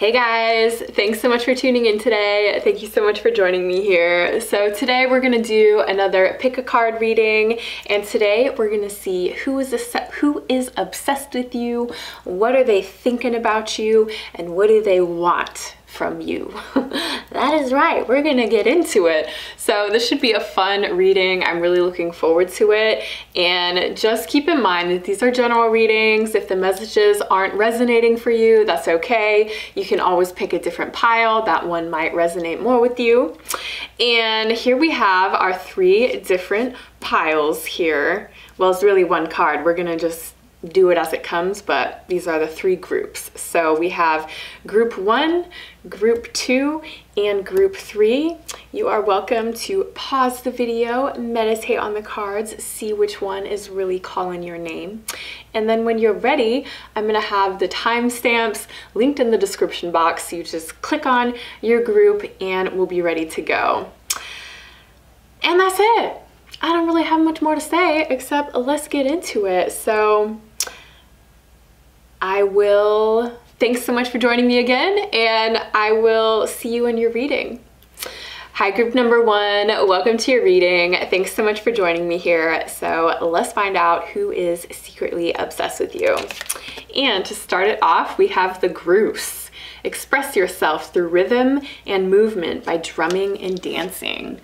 Hey guys, thanks so much for tuning in today. Thank you so much for joining me here. So today we're gonna do another pick a card reading and today we're gonna see who is, who is obsessed with you, what are they thinking about you, and what do they want from you. that is right, we're gonna get into it. So this should be a fun reading. I'm really looking forward to it. And just keep in mind that these are general readings. If the messages aren't resonating for you, that's okay. You can always pick a different pile. That one might resonate more with you. And here we have our three different piles here. Well, it's really one card. We're gonna just do it as it comes, but these are the three groups. So we have group one, group two, and group three. You are welcome to pause the video, meditate on the cards, see which one is really calling your name. And then when you're ready, I'm gonna have the timestamps linked in the description box. So you just click on your group and we'll be ready to go. And that's it. I don't really have much more to say except let's get into it. So I will, thanks so much for joining me again, and I will see you in your reading. Hi group number one, welcome to your reading. Thanks so much for joining me here. So let's find out who is secretly obsessed with you. And to start it off, we have the Grouse. Express yourself through rhythm and movement by drumming and dancing.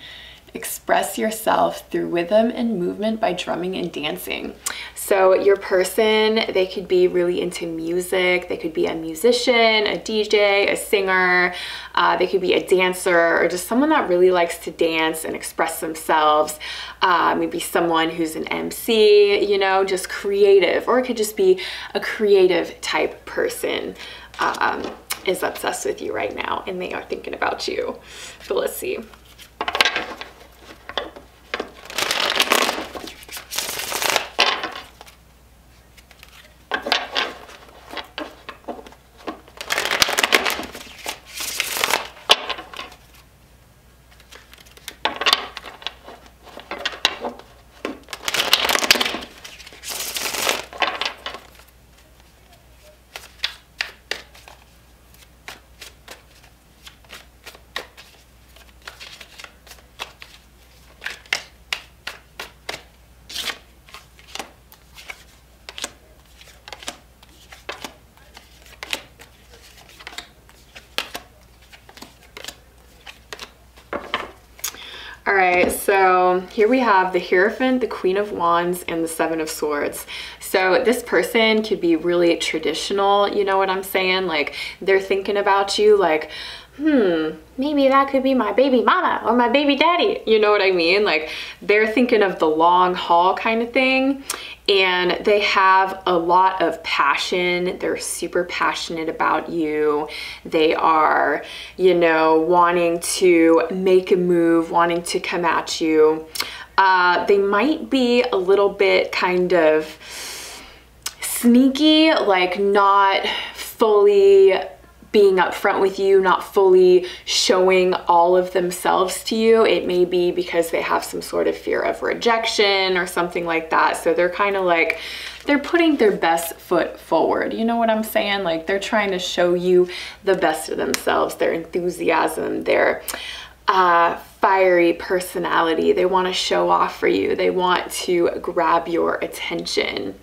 Express yourself through rhythm and movement by drumming and dancing. So your person, they could be really into music. They could be a musician, a DJ, a singer. Uh, they could be a dancer or just someone that really likes to dance and express themselves. Uh, maybe someone who's an MC, you know, just creative. Or it could just be a creative type person. Um, is obsessed with you right now and they are thinking about you. So let's see. All right, so here we have the Hierophant, the Queen of Wands, and the Seven of Swords. So this person could be really traditional, you know what I'm saying? Like they're thinking about you like, hmm, maybe that could be my baby mama or my baby daddy. You know what I mean? Like they're thinking of the long haul kind of thing and they have a lot of passion. They're super passionate about you. They are, you know, wanting to make a move, wanting to come at you. Uh, they might be a little bit kind of sneaky, like not fully being upfront with you, not fully showing all of themselves to you. It may be because they have some sort of fear of rejection or something like that. So they're kind of like, they're putting their best foot forward. You know what I'm saying? Like they're trying to show you the best of themselves, their enthusiasm, their uh, fiery personality. They want to show off for you. They want to grab your attention.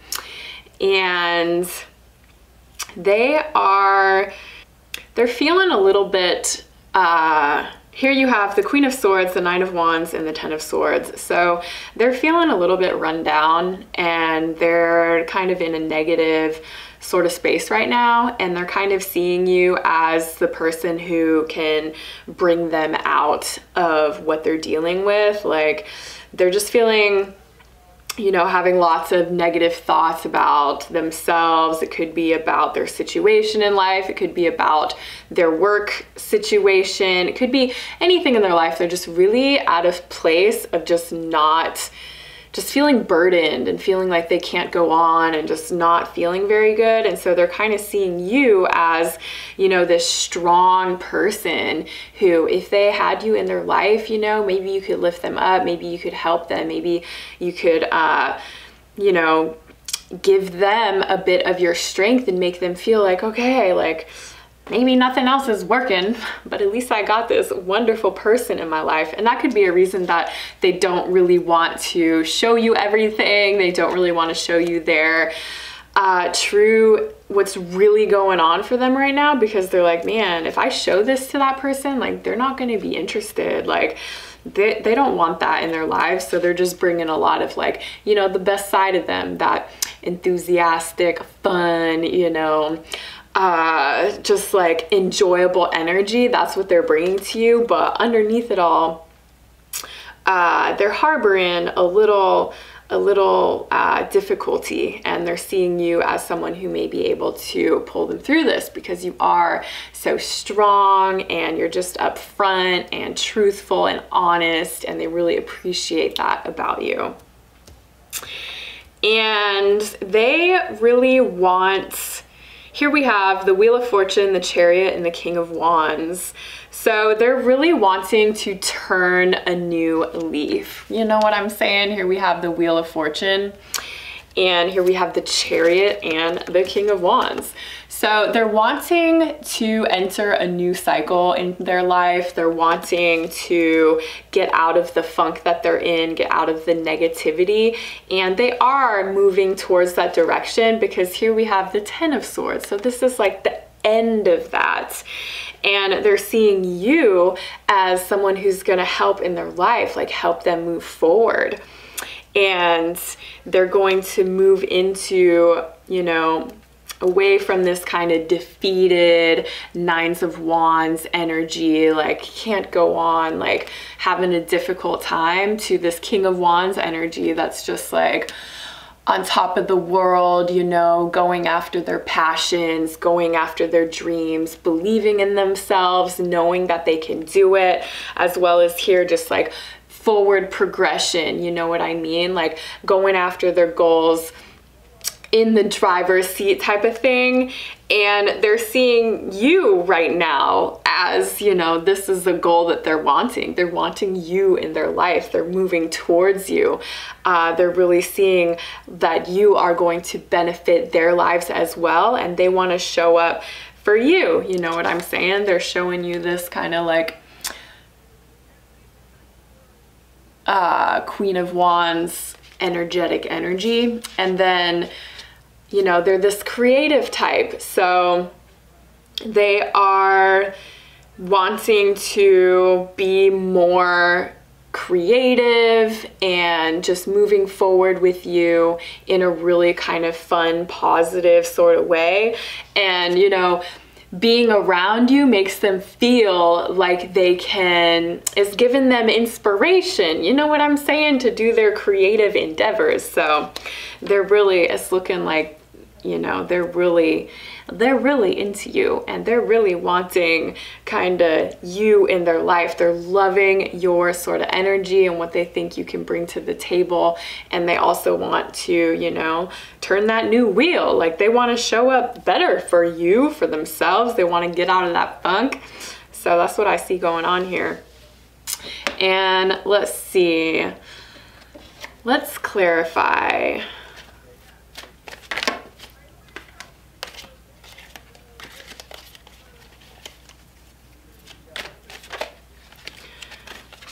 And they are they're feeling a little bit, uh, here you have the Queen of Swords, the Nine of Wands, and the Ten of Swords. So they're feeling a little bit run down and they're kind of in a negative sort of space right now and they're kind of seeing you as the person who can bring them out of what they're dealing with. Like they're just feeling you know, having lots of negative thoughts about themselves. It could be about their situation in life. It could be about their work situation. It could be anything in their life. They're just really out of place of just not just feeling burdened and feeling like they can't go on and just not feeling very good. And so they're kind of seeing you as, you know, this strong person who, if they had you in their life, you know, maybe you could lift them up, maybe you could help them, maybe you could, uh, you know, give them a bit of your strength and make them feel like, okay, like, maybe nothing else is working, but at least I got this wonderful person in my life. And that could be a reason that they don't really want to show you everything. They don't really want to show you their uh, true what's really going on for them right now because they're like, man, if I show this to that person, like they're not going to be interested. Like they, they don't want that in their lives. So they're just bringing a lot of like, you know, the best side of them, that enthusiastic, fun, you know, uh, just like enjoyable energy. That's what they're bringing to you. But underneath it all, uh, they're harboring a little a little uh, difficulty and they're seeing you as someone who may be able to pull them through this because you are so strong and you're just upfront and truthful and honest and they really appreciate that about you. And they really want here we have the Wheel of Fortune, the Chariot, and the King of Wands. So they're really wanting to turn a new leaf. You know what I'm saying? Here we have the Wheel of Fortune. And here we have the Chariot and the King of Wands. So they're wanting to enter a new cycle in their life. They're wanting to get out of the funk that they're in, get out of the negativity. And they are moving towards that direction because here we have the Ten of Swords. So this is like the end of that and they're seeing you as someone who's going to help in their life like help them move forward and they're going to move into, you know, away from this kind of defeated nines of wands energy like can't go on like having a difficult time to this king of wands energy that's just like on top of the world, you know, going after their passions, going after their dreams, believing in themselves, knowing that they can do it, as well as here just like forward progression, you know what I mean? Like going after their goals in the driver's seat type of thing and they're seeing you right now as you know this is the goal that they're wanting. They're wanting you in their life. They're moving towards you. Uh, they're really seeing that you are going to benefit their lives as well and they want to show up for you. You know what i'm saying? They're showing you this kind of like uh, Queen of Wands energetic energy. And then, you know, they're this creative type. So they are wanting to be more creative and just moving forward with you in a really kind of fun, positive sort of way. And, you know, being around you makes them feel like they can, it's given them inspiration, you know what I'm saying, to do their creative endeavors. So they're really, it's looking like, you know, they're really they're really into you and they're really wanting kind of you in their life. They're loving your sort of energy and what they think you can bring to the table. And they also want to, you know, turn that new wheel. Like they want to show up better for you, for themselves. They want to get out of that funk. So that's what I see going on here. And let's see. Let's clarify.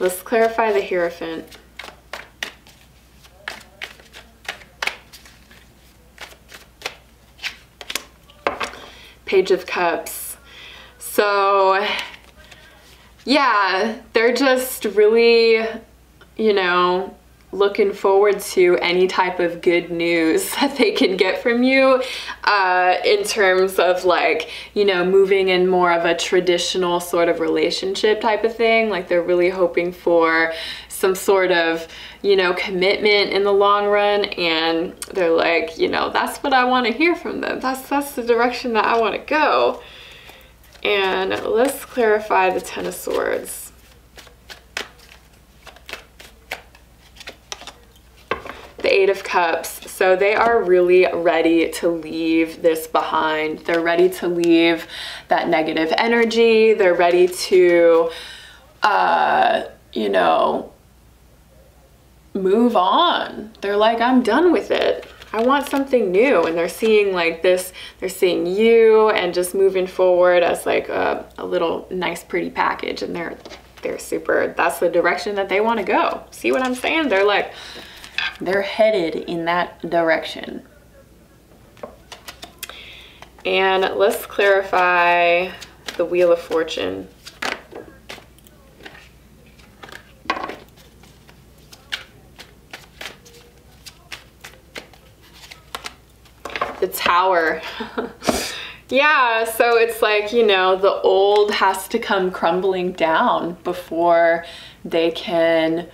Let's clarify the Hierophant. Page of Cups. So, yeah, they're just really, you know, looking forward to any type of good news that they can get from you uh, in terms of like, you know, moving in more of a traditional sort of relationship type of thing. Like they're really hoping for some sort of, you know, commitment in the long run. And they're like, you know, that's what I want to hear from them. That's, that's the direction that I want to go. And let's clarify the Ten of Swords. The Eight of Cups. So they are really ready to leave this behind. They're ready to leave that negative energy. They're ready to, uh, you know, move on. They're like, I'm done with it. I want something new. And they're seeing like this, they're seeing you and just moving forward as like a, a little nice, pretty package. And they're, they're super, that's the direction that they want to go. See what I'm saying? They're like, they're headed in that direction. And let's clarify the Wheel of Fortune. The Tower. yeah, so it's like, you know, the old has to come crumbling down before they can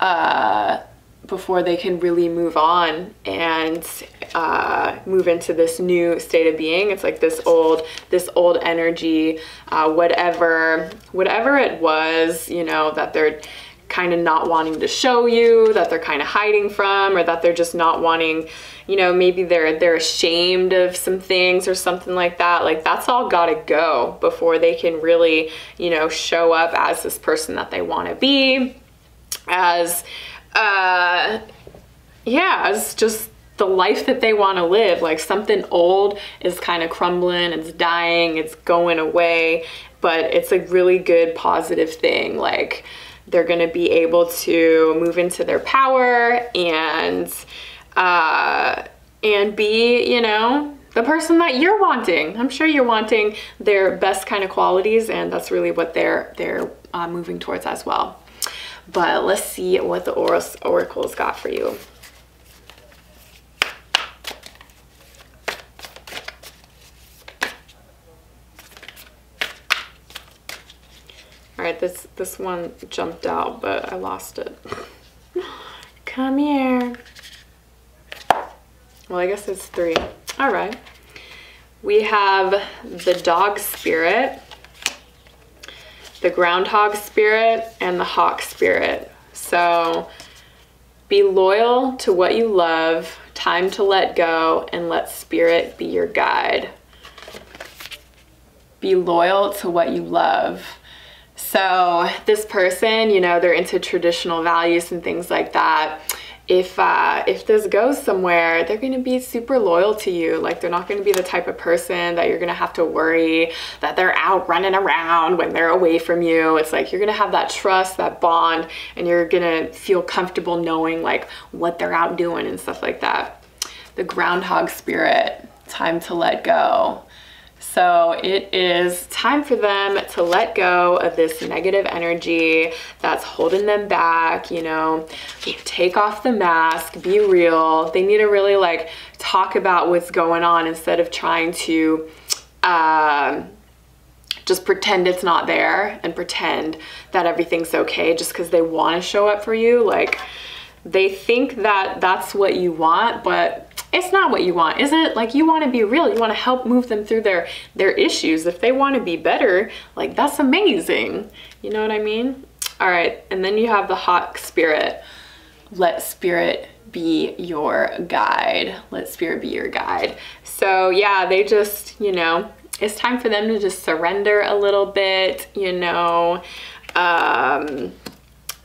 uh, before they can really move on and uh, move into this new state of being. It's like this old, this old energy, uh, whatever, whatever it was, you know, that they're kind of not wanting to show you, that they're kind of hiding from, or that they're just not wanting, you know, maybe they're they're ashamed of some things or something like that. Like that's all got to go before they can really, you know, show up as this person that they want to be, as uh, yeah, it's just the life that they want to live. Like something old is kind of crumbling, it's dying, it's going away, but it's a really good positive thing. Like they're going to be able to move into their power and uh, and be, you know, the person that you're wanting. I'm sure you're wanting their best kind of qualities, and that's really what they're they're uh, moving towards as well. But let's see what the oracle's got for you. All right, this, this one jumped out, but I lost it. Come here. Well, I guess it's three. All right. We have the dog spirit the groundhog spirit and the hawk spirit. So be loyal to what you love, time to let go, and let spirit be your guide. Be loyal to what you love. So this person, you know, they're into traditional values and things like that if uh, if this goes somewhere, they're gonna be super loyal to you. Like they're not gonna be the type of person that you're gonna have to worry that they're out running around when they're away from you. It's like you're gonna have that trust, that bond, and you're gonna feel comfortable knowing like what they're out doing and stuff like that. The groundhog spirit, time to let go. So it is time for them to let go of this negative energy that's holding them back, you know, take off the mask, be real. They need to really like talk about what's going on instead of trying to um, just pretend it's not there and pretend that everything's okay just because they want to show up for you. Like they think that that's what you want, but it's not what you want, is it? Like you want to be real. You want to help move them through their their issues. If they want to be better, like that's amazing. You know what I mean? All right, and then you have the hawk spirit. Let spirit be your guide. Let spirit be your guide. So yeah, they just, you know, it's time for them to just surrender a little bit, you know. Um,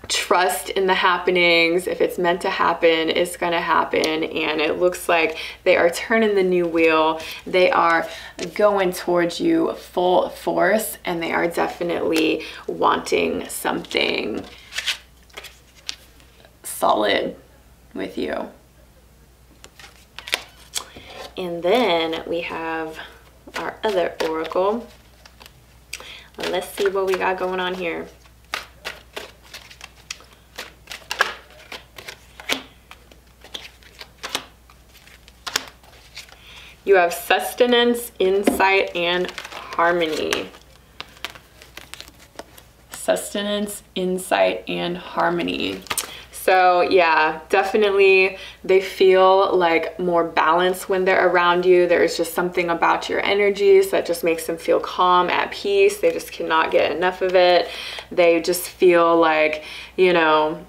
trust in the happenings. If it's meant to happen, it's going to happen. And it looks like they are turning the new wheel. They are going towards you full force and they are definitely wanting something solid with you. And then we have our other oracle. Let's see what we got going on here. You have sustenance, insight, and harmony. Sustenance, insight, and harmony. So yeah, definitely they feel like more balanced when they're around you. There's just something about your energies that just makes them feel calm, at peace. They just cannot get enough of it. They just feel like, you know,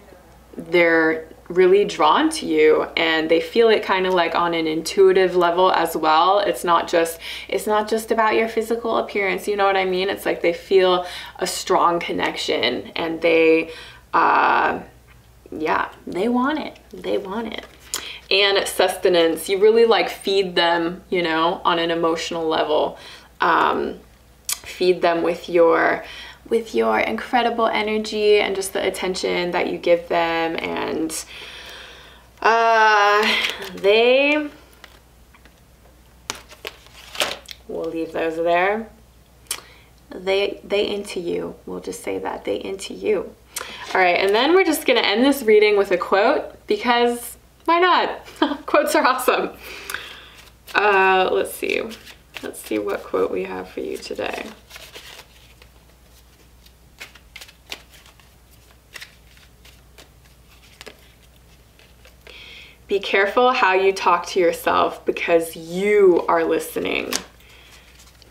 they're really drawn to you and they feel it kind of like on an intuitive level as well it's not just it's not just about your physical appearance you know what i mean it's like they feel a strong connection and they uh yeah they want it they want it and sustenance. You really like feed them, you know, on an emotional level. Um, feed them with your with your incredible energy and just the attention that you give them and uh, they we'll leave those there. They they into you. We'll just say that. They into you. All right. And then we're just gonna end this reading with a quote because why not? Quotes are awesome. Uh, let's see. Let's see what quote we have for you today Be careful how you talk to yourself because you are listening.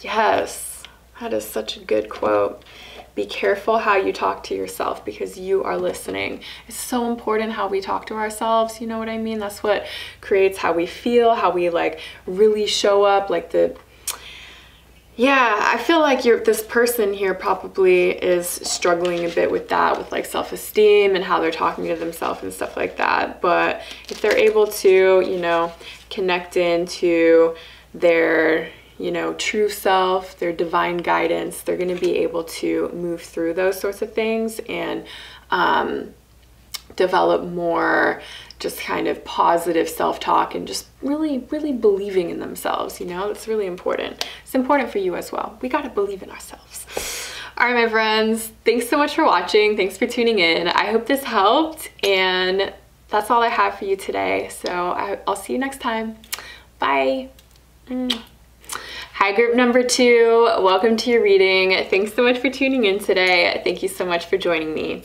Yes, that is such a good quote. Be careful how you talk to yourself because you are listening. It's so important how we talk to ourselves, you know what I mean? That's what creates how we feel, how we like really show up, like the yeah, I feel like you're this person here probably is struggling a bit with that, with like self-esteem and how they're talking to themselves and stuff like that. But if they're able to, you know, connect into their, you know, true self, their divine guidance, they're going to be able to move through those sorts of things and um, develop more just kind of positive self-talk and just really really believing in themselves you know? It's really important. It's important for you as well. We got to believe in ourselves. All right my friends thanks so much for watching. Thanks for tuning in. I hope this helped and that's all i have for you today. So I, will see you next time. Bye. Mm. Hi group number two, welcome to your reading. Thanks so much for tuning in today. Thank you so much for joining me.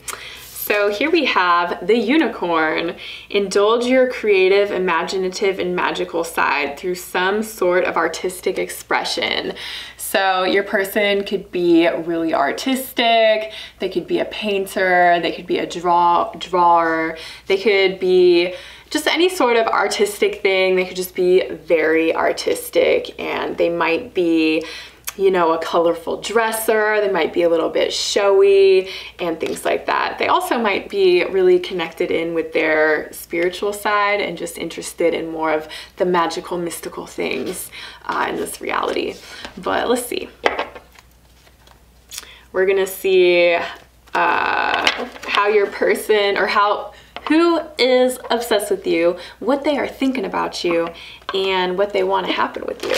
So here we have the unicorn. Indulge your creative, imaginative, and magical side through some sort of artistic expression. So your person could be really artistic, they could be a painter, they could be a draw drawer, they could be just any sort of artistic thing. They could just be very artistic and they might be you know, a colorful dresser. They might be a little bit showy and things like that. They also might be really connected in with their spiritual side and just interested in more of the magical, mystical things uh, in this reality. But let's see. We're gonna see uh, how your person or how who is obsessed with you, what they are thinking about you, and what they want to happen with you.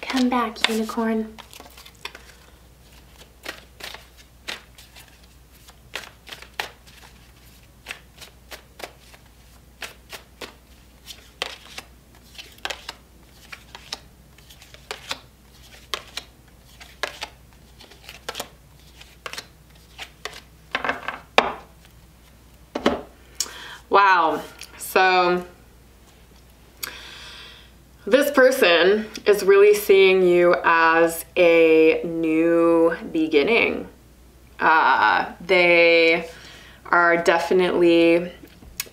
Come back, unicorn. Wow. So this person is really seeing you as a new beginning. Uh, they are definitely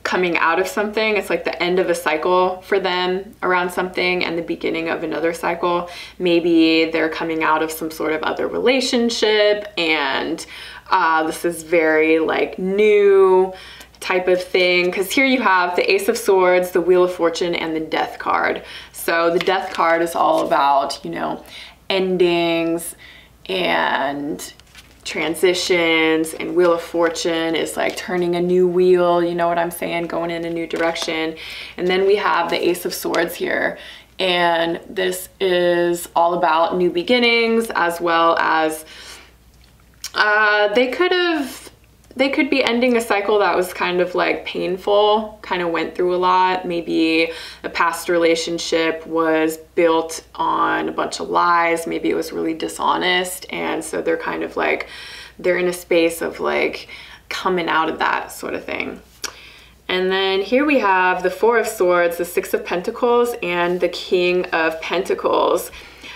coming out of something. It's like the end of a cycle for them around something and the beginning of another cycle. Maybe they're coming out of some sort of other relationship and uh, this is very like new type of thing because here you have the ace of swords the wheel of fortune and the death card so the death card is all about you know endings and transitions and wheel of fortune is like turning a new wheel you know what i'm saying going in a new direction. And then we have the ace of swords here and this is all about new beginnings as well as uh, they could have they could be ending a cycle that was kind of like painful, kind of went through a lot. Maybe a past relationship was built on a bunch of lies. Maybe it was really dishonest. And so they're kind of like, they're in a space of like coming out of that sort of thing. And then here we have the Four of Swords, the Six of Pentacles, and the King of Pentacles.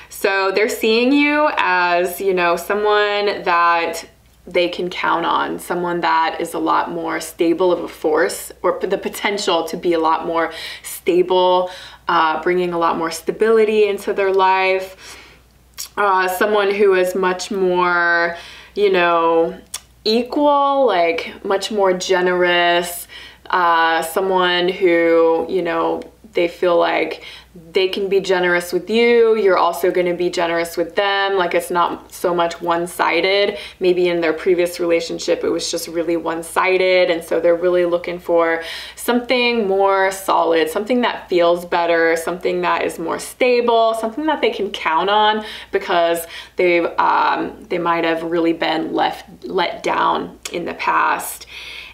So they're seeing you as, you know, someone that they can count on, someone that is a lot more stable of a force or the potential to be a lot more stable, uh, bringing a lot more stability into their life. Uh, someone who is much more, you know, equal, like much more generous, uh, someone who, you know, they feel like they can be generous with you. You're also going to be generous with them. Like it's not so much one-sided. Maybe in their previous relationship it was just really one-sided and so they're really looking for something more solid something that feels better something that is more stable something that they can count on because they've um, they might have really been left let down in the past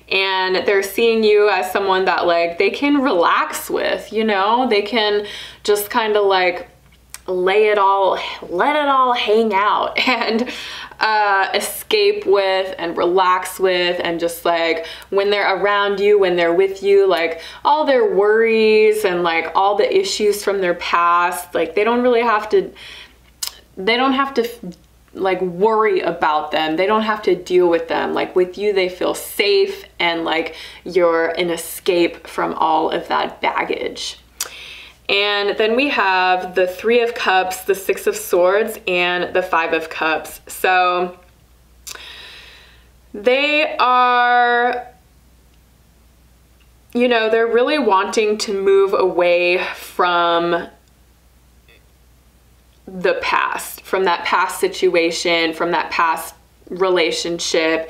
and they're seeing you as someone that like they can relax with, you know? They can just kind of like lay it all, let it all hang out and uh, escape with and relax with and just like when they're around you, when they're with you, like all their worries and like all the issues from their past, like they don't really have to, they don't have to like worry about them. They don't have to deal with them. Like with you, they feel safe and like you're an escape from all of that baggage. And then we have the Three of Cups, the Six of Swords, and the Five of Cups. So they are, you know, they're really wanting to move away from the past, from that past situation, from that past relationship.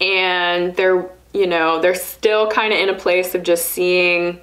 And they're, you know, they're still kind of in a place of just seeing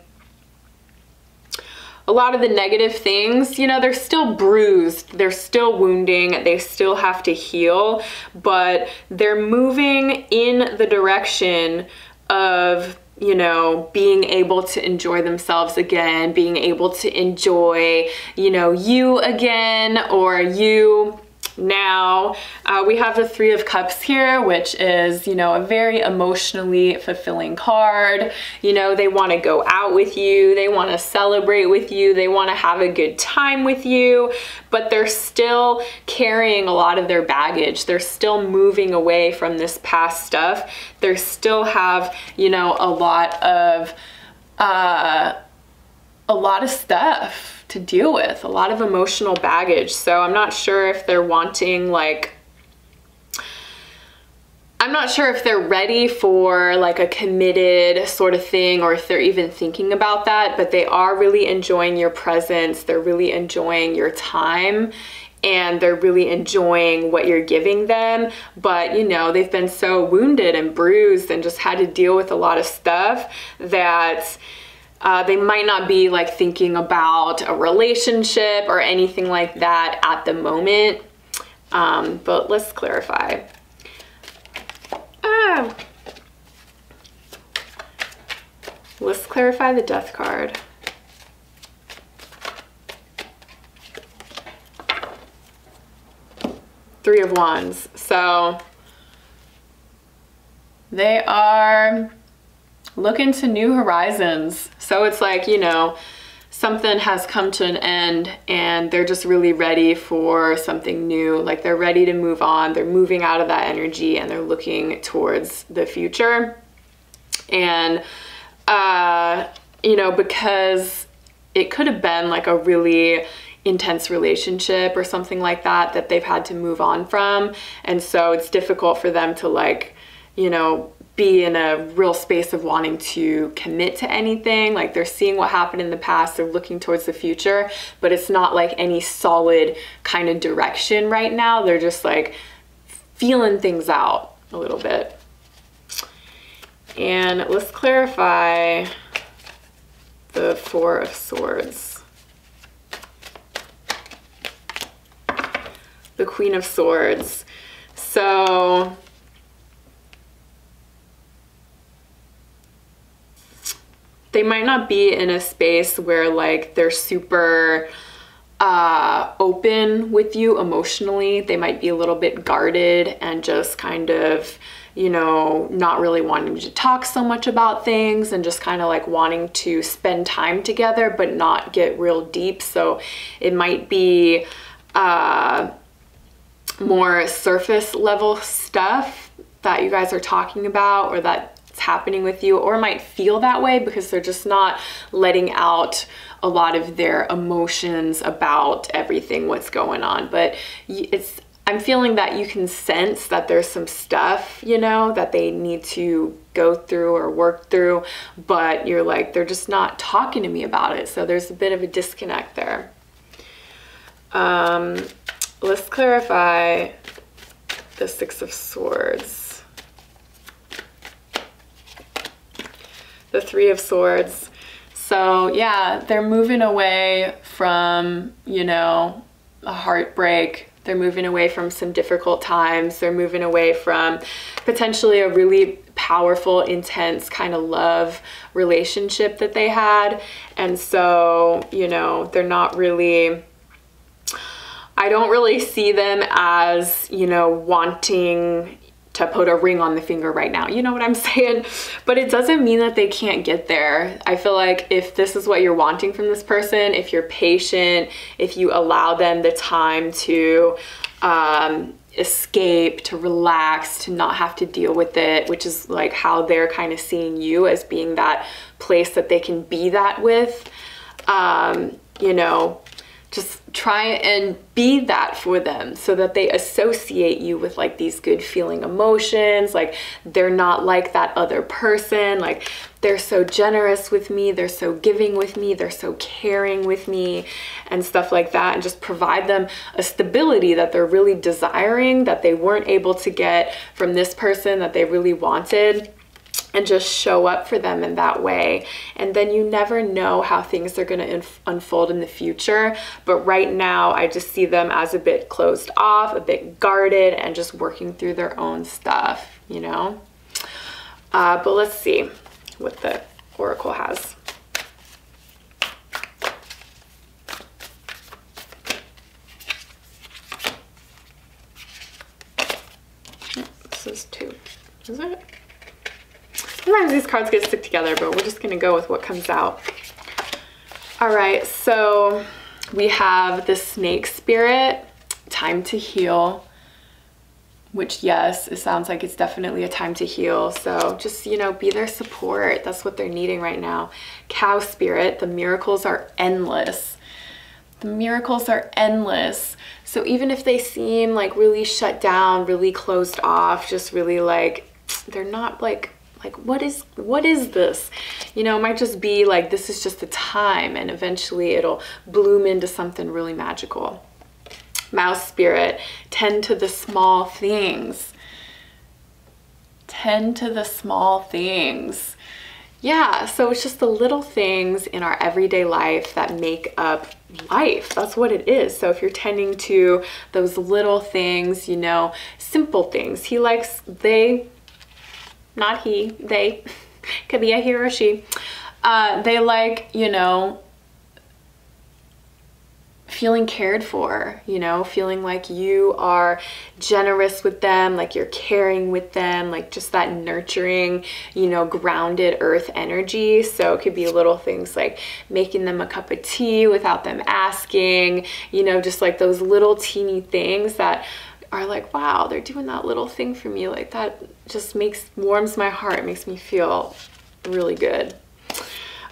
a lot of the negative things, you know, they're still bruised, they're still wounding, they still have to heal, but they're moving in the direction of you know, being able to enjoy themselves again, being able to enjoy, you know, you again or you now. Uh, we have the Three of Cups here, which is, you know, a very emotionally fulfilling card. You know, they want to go out with you, they want to celebrate with you, they want to have a good time with you, but they're still carrying a lot of their baggage. They're still moving away from this past stuff. They still have, you know, a lot of, uh, a lot of stuff to deal with, a lot of emotional baggage. So I'm not sure if they're wanting like I'm not sure if they're ready for like a committed sort of thing or if they're even thinking about that, but they are really enjoying your presence. They're really enjoying your time and they're really enjoying what you're giving them. But you know, they've been so wounded and bruised and just had to deal with a lot of stuff that uh, they might not be like thinking about a relationship or anything like that at the moment. Um, but let's clarify. Ah. Let's clarify the death card. Three of Wands. So they are looking into new horizons. So it's like, you know, something has come to an end and they're just really ready for something new. Like they're ready to move on. They're moving out of that energy and they're looking towards the future. And, uh, you know, because it could have been like a really intense relationship or something like that that they've had to move on from. And so it's difficult for them to like, you know, be in a real space of wanting to commit to anything. Like they're seeing what happened in the past, they're looking towards the future, but it's not like any solid kind of direction right now. They're just like feeling things out a little bit. And let's clarify the Four of Swords. The Queen of Swords. So they might not be in a space where like they're super uh, open with you emotionally. They might be a little bit guarded and just kind of, you know, not really wanting to talk so much about things and just kind of like wanting to spend time together but not get real deep. So it might be uh, more surface level stuff that you guys are talking about or happening with you, or might feel that way because they're just not letting out a lot of their emotions about everything what's going on. But it's I'm feeling that you can sense that there's some stuff, you know, that they need to go through or work through, but you're like, they're just not talking to me about it. So there's a bit of a disconnect there. Um, let's clarify the Six of Swords. The Three of Swords. So yeah, they're moving away from, you know, a heartbreak they're moving away from some difficult times. They're moving away from potentially a really powerful, intense kind of love relationship that they had. And so, you know, they're not really. I don't really see them as, you know, wanting to put a ring on the finger right now. You know what I'm saying? But it doesn't mean that they can't get there. I feel like if this is what you're wanting from this person, if you're patient, if you allow them the time to um, escape, to relax, to not have to deal with it, which is like how they're kind of seeing you as being that place that they can be that with. Um, you know, just try and be that for them so that they associate you with like these good feeling emotions like they're not like that other person like they're so generous with me they're so giving with me they're so caring with me and stuff like that and just provide them a stability that they're really desiring that they weren't able to get from this person that they really wanted and just show up for them in that way. And then you never know how things are going to inf- unfold in the future. But right now, I just see them as a bit closed off, a bit guarded, and just working through their own stuff, you know? Uh, but let's see what the oracle has. This is two, is it? Sometimes these cards get stick together, but we're just gonna go with what comes out. All right, so we have the snake spirit, time to heal, which yes, it sounds like it's definitely a time to heal. So just, you know, be their support. That's what they're needing right now. Cow spirit, the miracles are endless. The miracles are endless. So even if they seem like really shut down, really closed off, just really like, they're not like like what is what is this? You know it might just be like this is just a time and eventually it'll bloom into something really magical. Mouse spirit tend to the small things. Tend to the small things. Yeah so it's just the little things in our everyday life that make up life. That's what it is. So if you're tending to those little things you know simple things he likes they not he, they, could be a he or she. Uh, they like, you know, feeling cared for, you know, feeling like you are generous with them, like you're caring with them, like just that nurturing, you know, grounded earth energy. So it could be little things like making them a cup of tea without them asking, you know, just like those little teeny things that are like, wow, they're doing that little thing for me. Like that just makes, warms my heart, it makes me feel really good.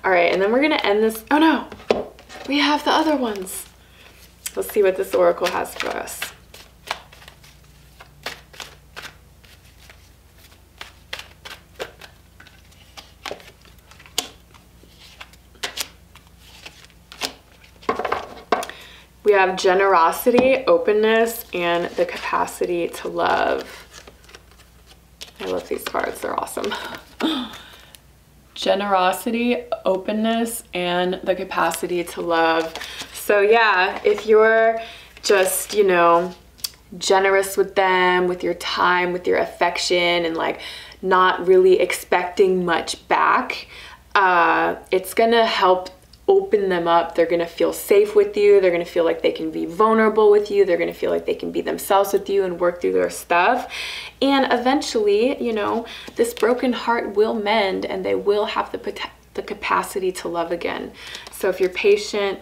All right, and then we're gonna end this. Oh no, we have the other ones. Let's see what this oracle has for us. We have generosity, openness, and the capacity to love. I love these cards, they're awesome. generosity, openness, and the capacity to love. So yeah, if you're just, you know, generous with them, with your time, with your affection, and like not really expecting much back, uh, it's gonna help open them up. They're going to feel safe with you. They're going to feel like they can be vulnerable with you. They're going to feel like they can be themselves with you and work through their stuff. And eventually, you know, this broken heart will mend and they will have the, the capacity to love again. So if you're patient,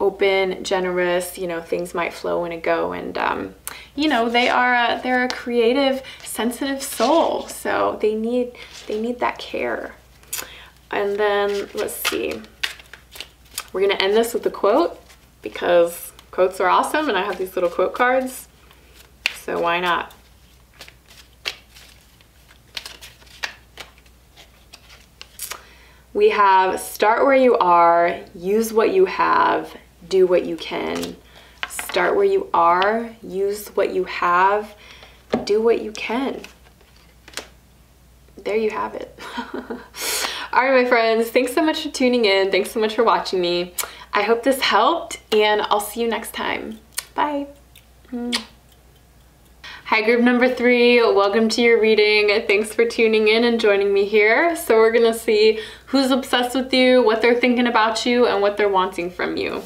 open, generous, you know, things might flow and go and um, you know, they are a, they're a creative, sensitive soul. So they need they need that care. And then let's see. We're going to end this with a quote because quotes are awesome and I have these little quote cards. So why not? We have start where you are, use what you have, do what you can. Start where you are, use what you have, do what you can. There you have it. All right, my friends, thanks so much for tuning in. Thanks so much for watching me. I hope this helped and I'll see you next time. Bye. Hi group number three, welcome to your reading. Thanks for tuning in and joining me here. So we're gonna see who's obsessed with you, what they're thinking about you, and what they're wanting from you.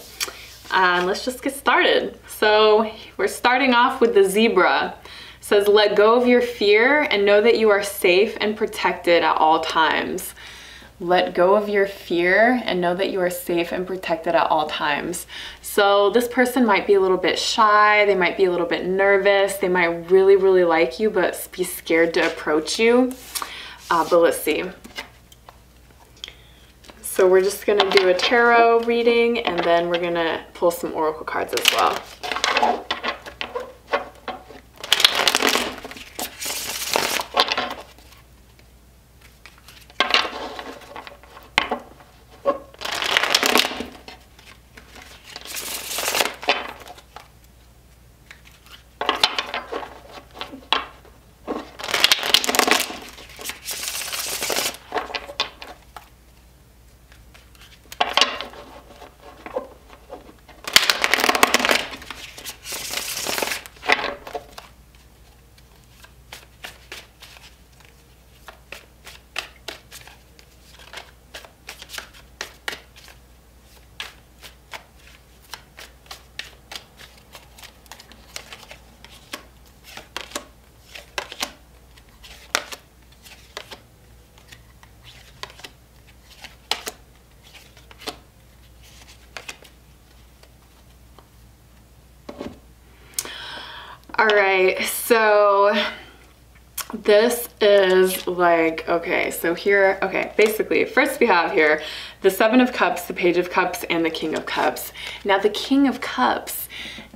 And let's just get started. So we're starting off with the zebra. It says, let go of your fear and know that you are safe and protected at all times. Let go of your fear and know that you are safe and protected at all times. So this person might be a little bit shy, they might be a little bit nervous, they might really, really like you, but be scared to approach you. Uh, but let's see. So we're just gonna do a tarot reading and then we're gonna pull some oracle cards as well. All right, so this is like, okay, so here, okay, basically, first we have here the Seven of Cups, the Page of Cups, and the King of Cups. Now, the King of Cups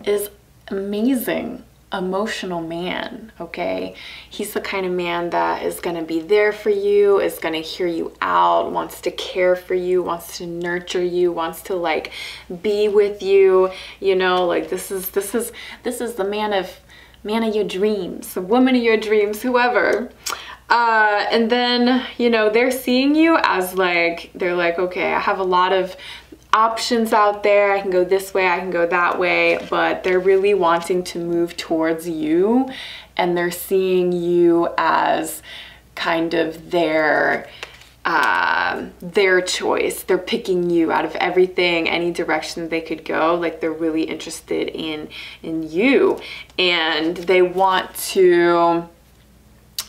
is amazing emotional man, okay? He's the kind of man that is gonna be there for you, is gonna hear you out, wants to care for you, wants to nurture you, wants to like be with you, you know, like this is this is this is the man of man of your dreams, the woman of your dreams, whoever. Uh, and then, you know, they're seeing you as like, they're like, okay, I have a lot of options out there. I can go this way, I can go that way, but they're really wanting to move towards you and they're seeing you as kind of their um, their choice. They're picking you out of everything, any direction they could go. Like they're really interested in in you, and they want to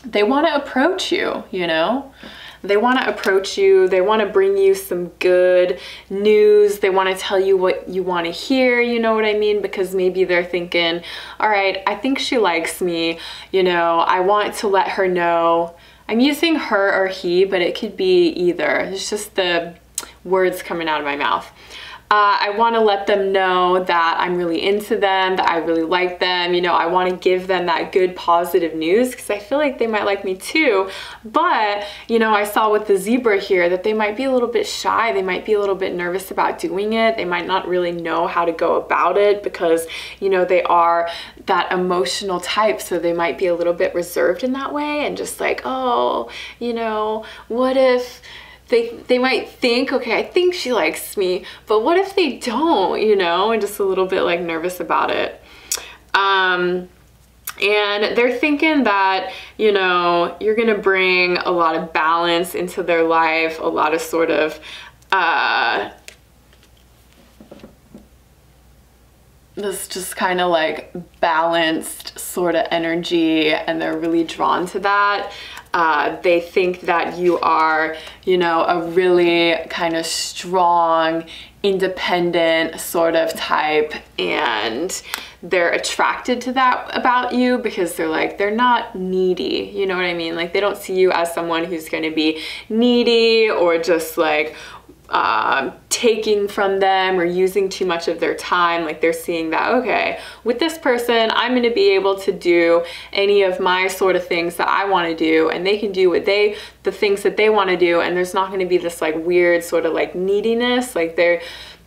they want to approach you. You know. They want to approach you. They want to bring you some good news. They want to tell you what you want to hear. You know what I mean? Because maybe they're thinking, all right, I think she likes me. You know, I want to let her know I'm using her or he, but it could be either. It's just the words coming out of my mouth. Uh, I want to let them know that I'm really into them, that I really like them. You know, I want to give them that good positive news because I feel like they might like me too. But, you know, I saw with the zebra here that they might be a little bit shy. They might be a little bit nervous about doing it. They might not really know how to go about it because, you know, they are that emotional type. So they might be a little bit reserved in that way and just like, oh, you know, what if they they might think, okay, I think she likes me, but what if they don't, you know, and just a little bit like nervous about it. Um, and they're thinking that, you know, you're gonna bring a lot of balance into their life, a lot of sort of uh, this just kind of like balanced sort of energy and they're really drawn to that. Uh, they think that you are, you know, a really kind of strong, independent sort of type and they're attracted to that about you because they're like they're not needy you know what i mean like they don't see you as someone who's going to be needy or just like um, taking from them or using too much of their time. Like they're seeing that, okay, with this person, I'm going to be able to do any of my sort of things that I want to do, and they can do what they, the things that they want to do, and there's not going to be this like weird sort of like neediness. Like they're,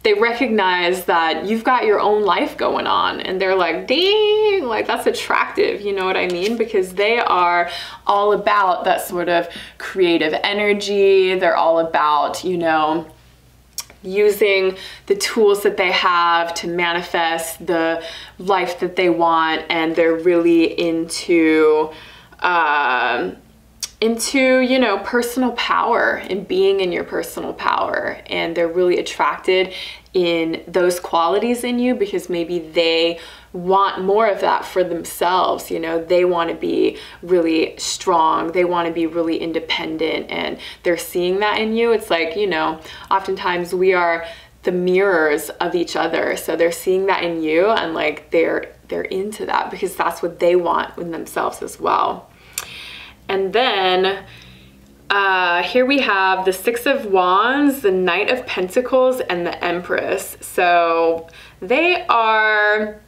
they recognize that you've got your own life going on and they're like dang like that's attractive. You know what i mean? Because they are all about that sort of creative energy. They're all about you know using the tools that they have to manifest the life that they want and they're really into um, into you know personal power and being in your personal power. And they're really attracted in those qualities in you because maybe they want more of that for themselves. You know they want to be really strong. They want to be really independent. And they're seeing that in you. It's like you know oftentimes we are the mirrors of each other. So they're seeing that in you and like they're they're into that because that's what they want in themselves as well and then uh, here we have the Six of Wands, the Knight of Pentacles, and the Empress. So they are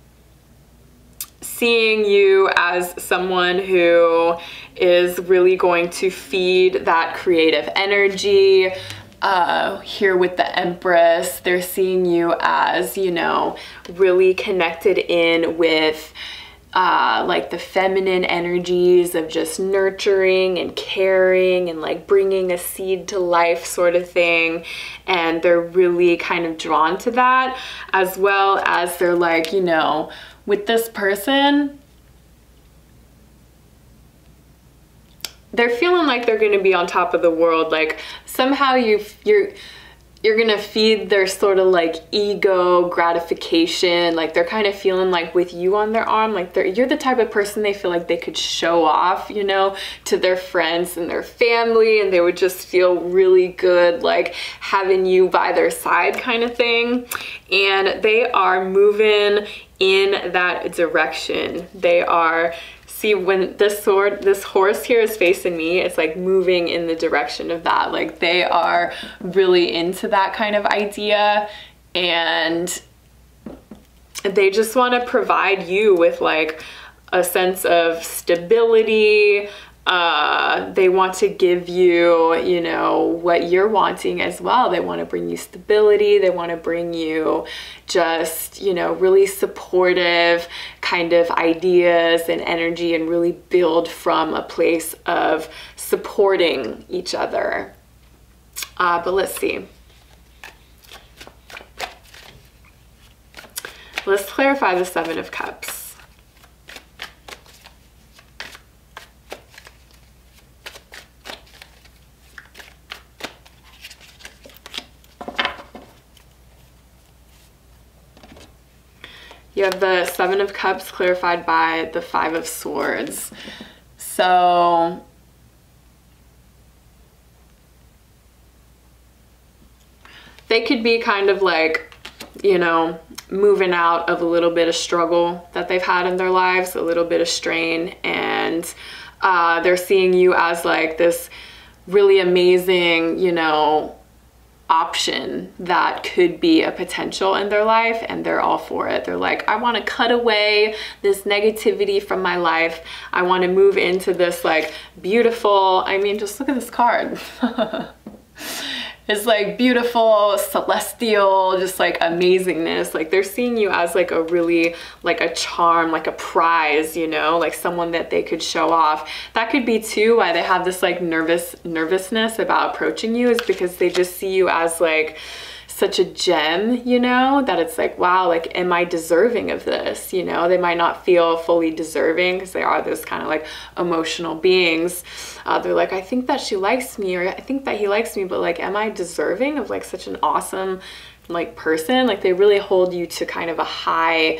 seeing you as someone who is really going to feed that creative energy. Uh, here with the Empress, they're seeing you as, you know, really connected in with uh, like the feminine energies of just nurturing and caring and like bringing a seed to life sort of thing. And they're really kind of drawn to that as well as they're like you know with this person they're feeling like they're going to be on top of the world. Like somehow you you're you're gonna feed their sort of like ego gratification like they're kind of feeling like with you on their arm like you're the type of person they feel like they could show off you know to their friends and their family and they would just feel really good like having you by their side kind of thing. And they are moving in that direction. They are see when this sword, this horse here is facing me, it's like moving in the direction of that. Like they are really into that kind of idea and they just want to provide you with like a sense of stability, uh, they want to give you, you know, what you're wanting as well. They want to bring you stability. They want to bring you just, you know, really supportive kind of ideas and energy and really build from a place of supporting each other. Uh, but let's see. Let's clarify the Seven of Cups. You have the Seven of Cups clarified by the Five of Swords. So they could be kind of like, you know, moving out of a little bit of struggle that they've had in their lives, a little bit of strain, and uh, they're seeing you as like this really amazing, you know, option that could be a potential in their life and they're all for it. They're like, I want to cut away this negativity from my life. I want to move into this like beautiful, I mean, just look at this card. is like beautiful, celestial, just like amazingness. Like they're seeing you as like a really like a charm, like a prize, you know, like someone that they could show off. That could be too why they have this like nervous nervousness about approaching you is because they just see you as like such a gem, you know, that it's like, wow, like, am I deserving of this? You know, they might not feel fully deserving because they are this kind of like emotional beings. Uh, they're like, I think that she likes me, or I think that he likes me, but like, am I deserving of like such an awesome like person? Like, they really hold you to kind of a high,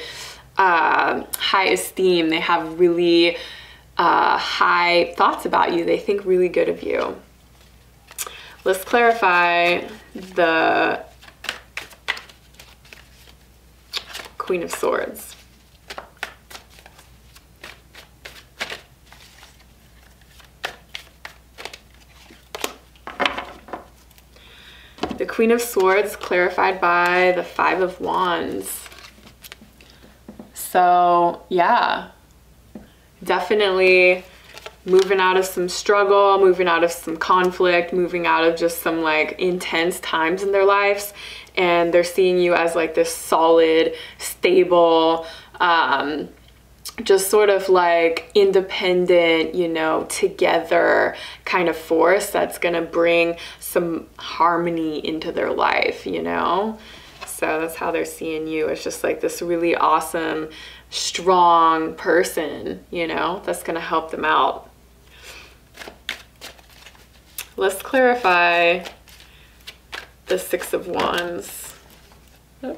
uh, high esteem. They have really uh, high thoughts about you. They think really good of you. Let's clarify the Queen of Swords. The Queen of Swords clarified by the Five of Wands. So yeah, definitely moving out of some struggle, moving out of some conflict, moving out of just some like intense times in their lives. And they're seeing you as like this solid, stable, um, just sort of like independent, you know, together kind of force that's gonna bring some harmony into their life, you know? So that's how they're seeing you. It's just like this really awesome, strong person, you know, that's gonna help them out. Let's clarify the Six of Wands. It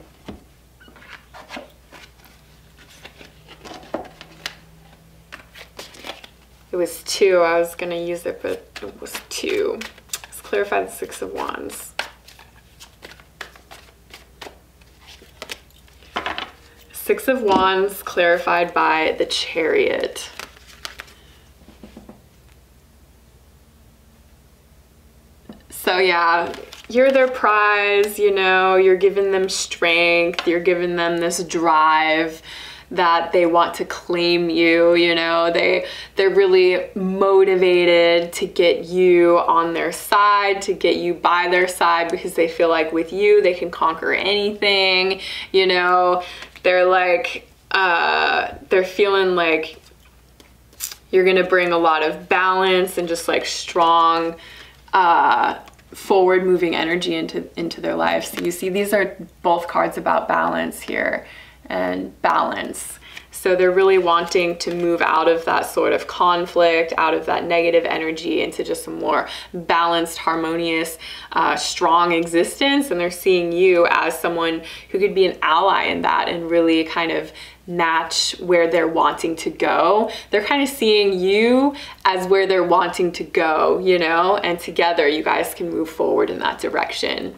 was two, I was gonna use it, but it was two. Let's clarify the Six of Wands. Six of Wands clarified by the Chariot. So yeah, you're their prize, you know, you're giving them strength, you're giving them this drive that they want to claim you, you know, they they're really motivated to get you on their side, to get you by their side because they feel like with you they can conquer anything, you know. They're like uh they're feeling like you're going to bring a lot of balance and just like strong uh forward moving energy into into their lives. So you see these are both cards about balance here and balance. So they're really wanting to move out of that sort of conflict, out of that negative energy into just a more balanced, harmonious, uh, strong existence. And they're seeing you as someone who could be an ally in that and really kind of match where they're wanting to go. They're kind of seeing you as where they're wanting to go, you know, and together you guys can move forward in that direction.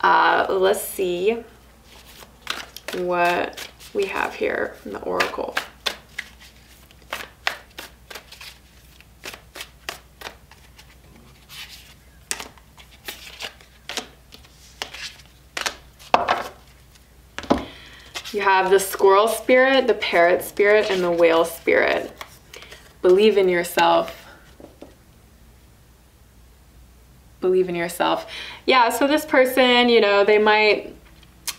Uh, let's see what we have here from the Oracle. You have the squirrel spirit, the parrot spirit, and the whale spirit. Believe in yourself. Believe in yourself. Yeah, so this person, you know, they might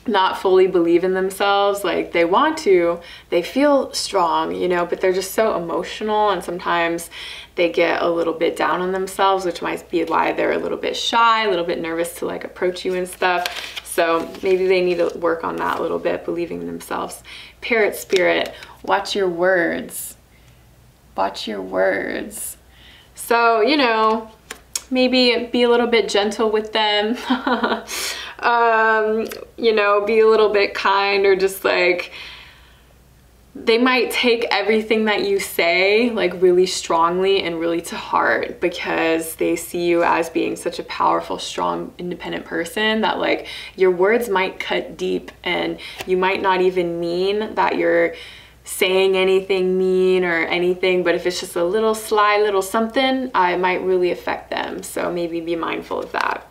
not fully believe in themselves like they want to they feel strong you know but they're just so emotional and sometimes they get a little bit down on themselves which might be why they're a little bit shy a little bit nervous to like approach you and stuff. So maybe they need to work on that a little bit believing in themselves. Parrot spirit watch your words. Watch your words. So you know maybe be a little bit gentle with them um, you know, be a little bit kind or just like, they might take everything that you say like really strongly and really to heart because they see you as being such a powerful strong independent person that like your words might cut deep and you might not even mean that you're saying anything mean or anything but if it's just a little sly little something uh, it might really affect them. So maybe be mindful of that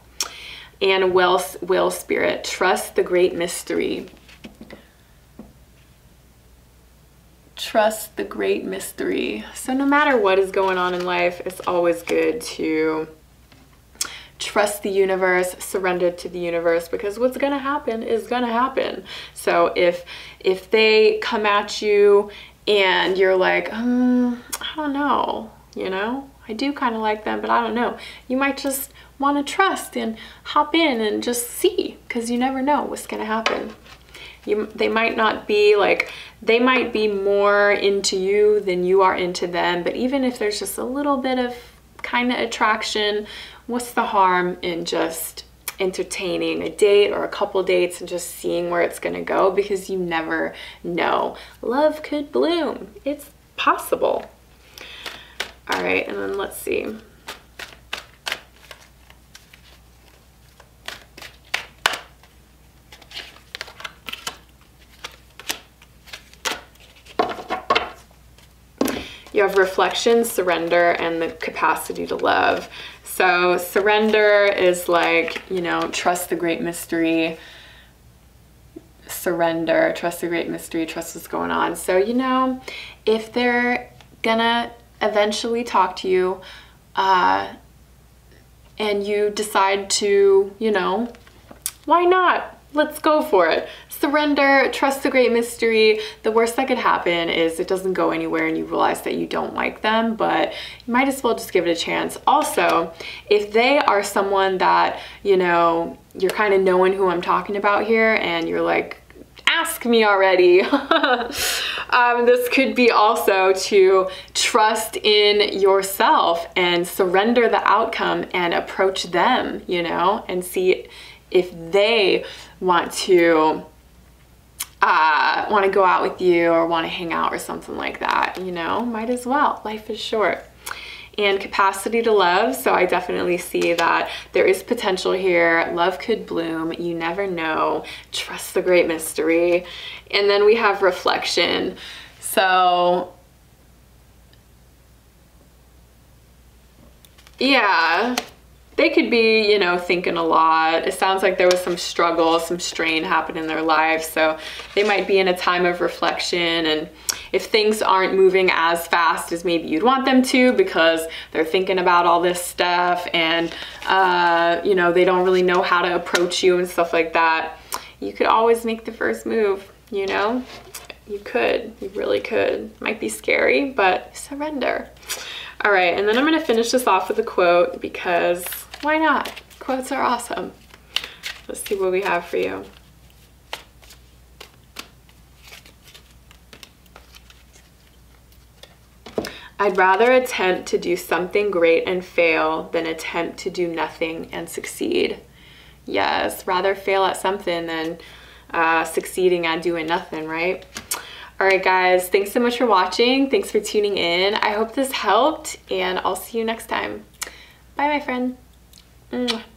and whale, whale spirit. Trust the great mystery. Trust the great mystery. So no matter what is going on in life, it's always good to trust the universe, surrender to the universe because what's going to happen is going to happen. So if if they come at you and you're like, um, I don't know, you know, I do kind of like them, but I don't know. You might just want to trust and hop in and just see because you never know what's going to happen. You, they might not be like, they might be more into you than you are into them, but even if there's just a little bit of kind of attraction, what's the harm in just entertaining a date or a couple dates and just seeing where it's gonna go because you never know. Love could bloom. It's possible. All right, and then let's see. You have reflection, surrender, and the capacity to love. So surrender is like, you know, trust the great mystery, surrender, trust the great mystery, trust what's going on. So, you know, if they're gonna eventually talk to you, uh, and you decide to, you know, why not? Let's go for it. Surrender, trust the great mystery. The worst that could happen is it doesn't go anywhere and you realize that you don't like them, but you might as well just give it a chance. Also, if they are someone that, you know, you're kind of knowing who I'm talking about here and you're like, ask me already. um, this could be also to trust in yourself and surrender the outcome and approach them, you know, and see if they want to uh, want to go out with you or want to hang out or something like that, you know, might as well. Life is short. And capacity to love. So I definitely see that there is potential here. Love could bloom. You never know. Trust the great mystery. And then we have reflection. So yeah, they could be, you know, thinking a lot. It sounds like there was some struggle, some strain happened in their lives. So they might be in a time of reflection. And if things aren't moving as fast as maybe you'd want them to because they're thinking about all this stuff and, uh, you know, they don't really know how to approach you and stuff like that, you could always make the first move, you know? You could, you really could. Might be scary, but surrender. All right, and then I'm gonna finish this off with a quote because why not? Quotes are awesome. Let's see what we have for you. I'd rather attempt to do something great and fail than attempt to do nothing and succeed. Yes, rather fail at something than uh, succeeding at doing nothing, right? All right, guys, thanks so much for watching. Thanks for tuning in. I hope this helped, and I'll see you next time. Bye, my friend. Mwah.